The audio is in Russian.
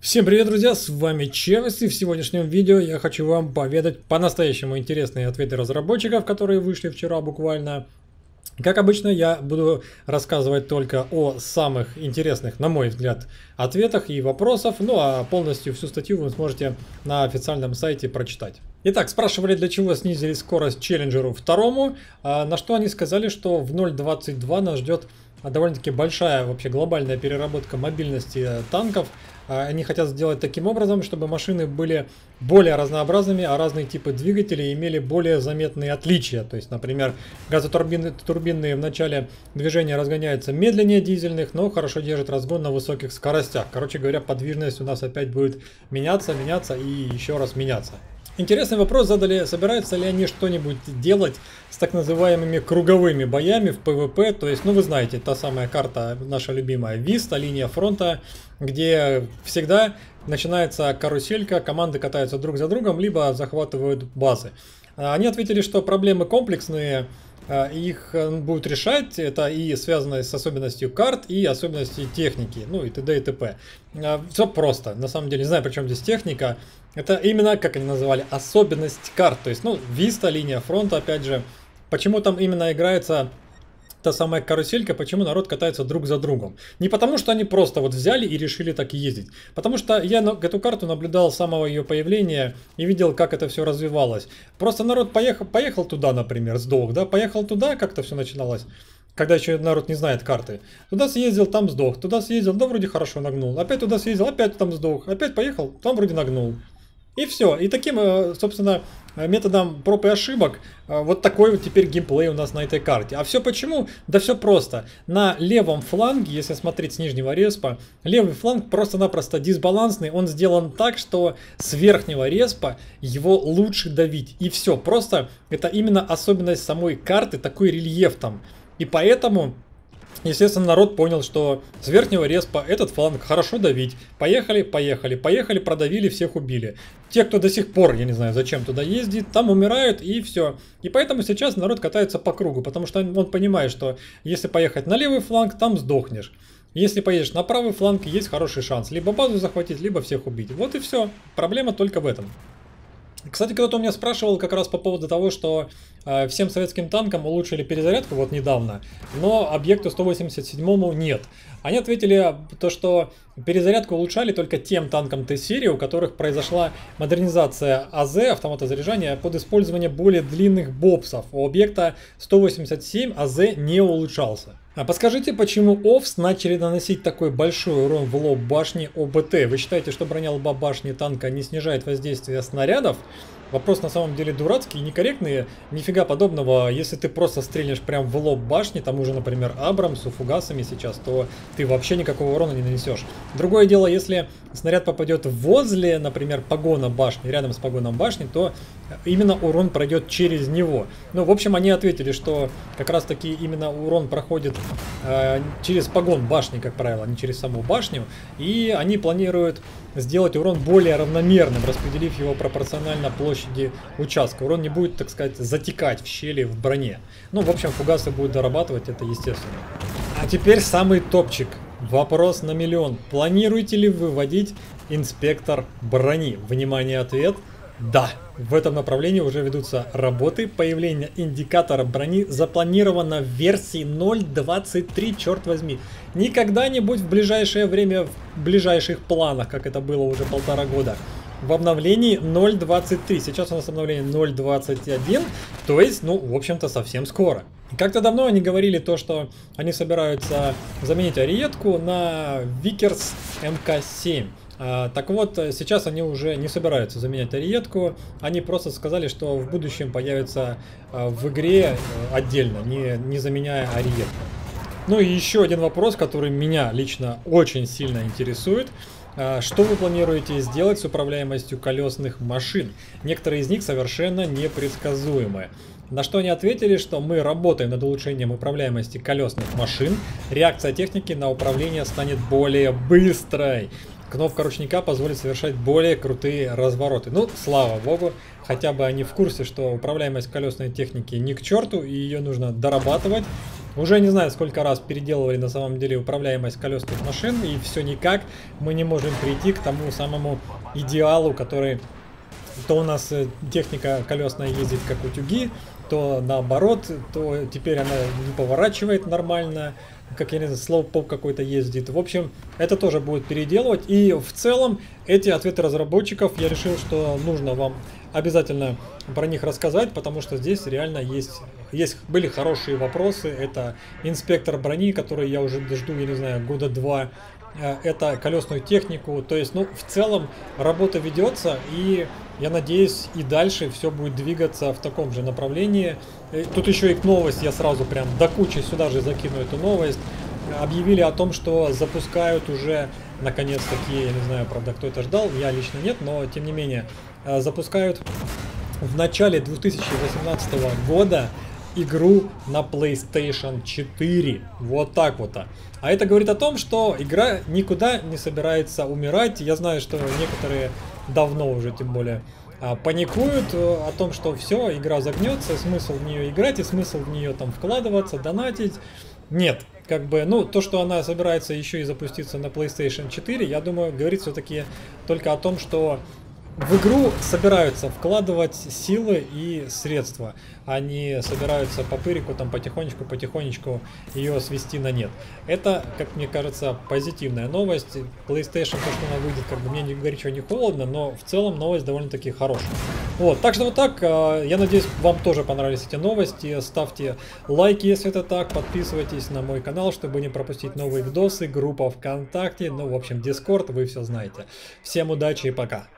Всем привет, друзья, с вами Чевес, и в сегодняшнем видео я хочу вам поведать по-настоящему интересные ответы разработчиков, которые вышли вчера буквально. Как обычно, я буду рассказывать только о самых интересных, на мой взгляд, ответах и вопросах, ну а полностью всю статью вы сможете на официальном сайте прочитать. Итак, спрашивали, для чего снизили скорость Челленджеру второму, а на что они сказали, что в 0.22 нас ждет довольно-таки большая вообще глобальная переработка мобильности танков, а, они хотят сделать таким образом, чтобы машины были более разнообразными, а разные типы двигателей имели более заметные отличия. То есть, например, газотурбинные турбинные в начале движения разгоняются медленнее дизельных, но хорошо держат разгон на высоких скоростях. Короче говоря, подвижность у нас опять будет меняться, меняться и еще раз меняться. Интересный вопрос задали, собираются ли они что-нибудь делать с так называемыми круговыми боями в PvP, то есть, ну вы знаете, та самая карта, наша любимая Виста, линия фронта, где всегда начинается каруселька, команды катаются друг за другом, либо захватывают базы. Они ответили, что проблемы комплексные, а, их э, будут решать, это и связано с особенностью карт, и особенностью техники, ну и т.д. и т.п. А, Все просто, на самом деле, не знаю, при чем здесь техника, это именно, как они называли, особенность карт, то есть, ну, Виста, линия фронта, опять же, почему там именно играется та самая каруселька, почему народ катается друг за другом. Не потому, что они просто вот взяли и решили так ездить. Потому что я эту карту наблюдал с самого ее появления и видел, как это все развивалось. Просто народ поехал, поехал туда, например, сдох, да, поехал туда, как-то все начиналось. Когда еще народ не знает карты. Туда съездил, там сдох. Туда съездил, да вроде хорошо нагнул. Опять туда съездил, опять там сдох. Опять поехал, там вроде нагнул. И все. И таким, э, собственно, методом проб и ошибок э, вот такой вот теперь геймплей у нас на этой карте. А все почему? Да все просто. На левом фланге, если смотреть с нижнего респа, левый фланг просто-напросто дисбалансный. Он сделан так, что с верхнего респа его лучше давить. И все. Просто это именно особенность самой карты, такой рельеф там. И поэтому Естественно, народ понял, что с верхнего респа этот фланг хорошо давить. Поехали, поехали, поехали, продавили, всех убили. Те, кто до сих пор, я не знаю, зачем туда ездит, там умирают и все. И поэтому сейчас народ катается по кругу, потому что он понимает, что если поехать на левый фланг, там сдохнешь. Если поедешь на правый фланг, есть хороший шанс либо базу захватить, либо всех убить. Вот и все. Проблема только в этом. Кстати, кто-то у меня спрашивал как раз по поводу того, что э, всем советским танкам улучшили перезарядку вот недавно, но объекту 187 нет. Они ответили то, что перезарядку улучшали только тем танкам Т-серии, у которых произошла модернизация АЗ, автомата заряжания, под использование более длинных бобсов. У объекта 187 АЗ не улучшался. А подскажите, почему ОВС начали наносить такой большой урон в лоб башни ОБТ? Вы считаете, что броня лба башни танка не снижает воздействие снарядов? Вопрос на самом деле дурацкий и некорректный, нифига подобного. Если ты просто стрельнешь прям в лоб башни, тому же, например, Абрамсу, фугасами сейчас, то ты вообще никакого урона не нанесешь. Другое дело, если снаряд попадет возле, например, погона башни, рядом с погоном башни, то именно урон пройдет через него. Ну, в общем, они ответили, что как раз таки именно урон проходит э, через погон башни, как правило, а не через саму башню. И они планируют сделать урон более равномерным, распределив его пропорционально площади участка. Урон не будет, так сказать, затекать в щели в броне. Ну, в общем, фугасы будут дорабатывать это естественно. А теперь самый топчик. Вопрос на миллион. Планируете ли вы вводить инспектор брони? Внимание, ответ – да, в этом направлении уже ведутся работы. Появление индикатора брони запланировано в версии 0.23, черт возьми. Не когда-нибудь в ближайшее время, в ближайших планах, как это было уже полтора года. В обновлении 0.23. Сейчас у нас обновление 0.21, то есть, ну, в общем-то, совсем скоро. Как-то давно они говорили то, что они собираются заменить ариетку на Vickers MK7. А, так вот, сейчас они уже не собираются заменять ариетку, они просто сказали, что в будущем появится а, в игре э, отдельно, не, не заменяя ариетку. Ну и еще один вопрос, который меня лично очень сильно интересует. А, что вы планируете сделать с управляемостью колесных машин? Некоторые из них совершенно непредсказуемые. На что они ответили, что мы работаем над улучшением управляемости колесных машин. Реакция техники на управление станет более быстрой. Кнопка ручника позволит совершать более крутые развороты. Ну, слава богу, хотя бы они в курсе, что управляемость колесной техники не к черту, и ее нужно дорабатывать. Уже не знаю, сколько раз переделывали на самом деле управляемость колесных машин, и все никак. Мы не можем прийти к тому самому идеалу, который то у нас э, техника колесная ездит как утюги, то наоборот, то теперь она не поворачивает нормально, как я не знаю, слоупоп какой-то ездит. В общем, это тоже будет переделывать. И в целом, эти ответы разработчиков я решил, что нужно вам обязательно про них рассказать, потому что здесь реально есть, есть были хорошие вопросы. Это инспектор брони, который я уже жду, я не знаю, года два. Э, это колесную технику. То есть, ну, в целом работа ведется, и я надеюсь, и дальше все будет двигаться в таком же направлении. Э, тут еще и новость, я сразу прям до кучи сюда же закину эту новость. Объявили о том, что запускают уже наконец-таки, я не знаю, правда, кто это ждал, я лично нет, но тем не менее, э, запускают в начале 2018 года игру на PlayStation 4. Вот так вот. А это говорит о том, что игра никуда не собирается умирать. Я знаю, что некоторые давно уже, тем более, а, паникуют э, о том, что все, игра загнется, смысл в нее играть и смысл в нее там вкладываться, донатить. Нет, как бы, ну, то, что она собирается еще и запуститься на PlayStation 4, я думаю, говорит все-таки только о том, что в игру собираются вкладывать силы и средства. Они собираются по пырику там потихонечку-потихонечку ее свести на нет. Это, как мне кажется, позитивная новость. PlayStation, то, что она выйдет, как бы мне не горячо, не холодно, но в целом новость довольно-таки хорошая. Вот, так что вот так. А, я надеюсь, вам тоже понравились эти новости. Ставьте лайки, если это так. Подписывайтесь на мой канал, чтобы не пропустить новые видосы. Группа ВКонтакте, ну, в общем, Дискорд, вы все знаете. Всем удачи и пока.